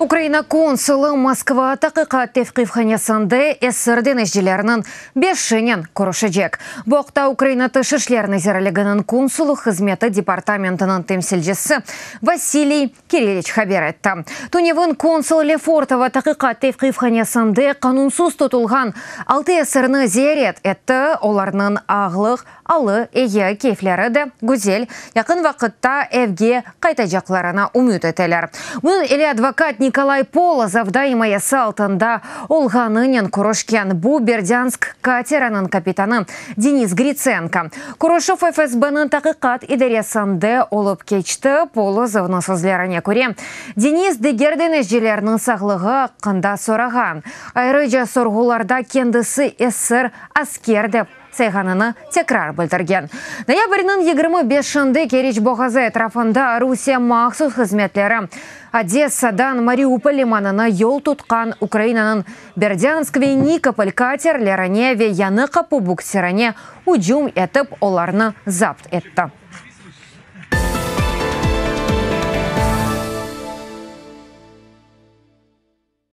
Украина консулы Москва тақиқа тевқифханесінде эссерден ежделерінің бешінен күріші жек. Боқта Украина тышышлеріні зералігінің консулы қызметі департаментінің темсілжесі Василий Кириллич хабер етті. Туневін консул Лефортова тақиқа тевқифханесінде қанунсыз тұтылған алты эссеріні зерет етті оларының ағлық алы эйе кейфлері де гүзел яқын вақытта әвге қайта жақларына үміт етелер. Мұның елі адвокат Николай Полозов дайымая салтында олғанынен күрішкен бұ Бердянск катераның капитаны Денис Гриценко. Күрішов ФСБ-нің тақиқат идересінде олып кечті Полозовның сөзлеріне көре. Денис дегерден әжелерінің сағлығы қында сораған. Айрыжа сорғуларда кендісі эсір аскер деп сайғаныны текрар білдірген. Ноябрьнің 25-шінде Керич Боғазы әтрафында Русия мақсус қызметлері Одессадан Мариуполь лиманына ел тұтқан Украинаның Бердянск ве Никополь катерлеріне ве Яны қапы буксеріне ұджум етіп оларны запт етті.